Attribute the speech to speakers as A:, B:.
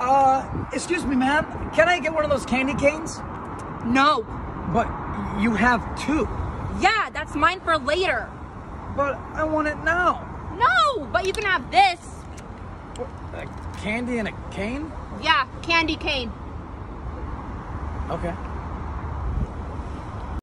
A: Uh, excuse me, ma'am. Can I get one of those candy canes?
B: No.
A: But you have two.
B: Yeah, that's mine for later.
A: But I want it now.
B: No, but you can have this.
A: What, a candy and a cane?
B: Yeah, candy cane.
A: Okay.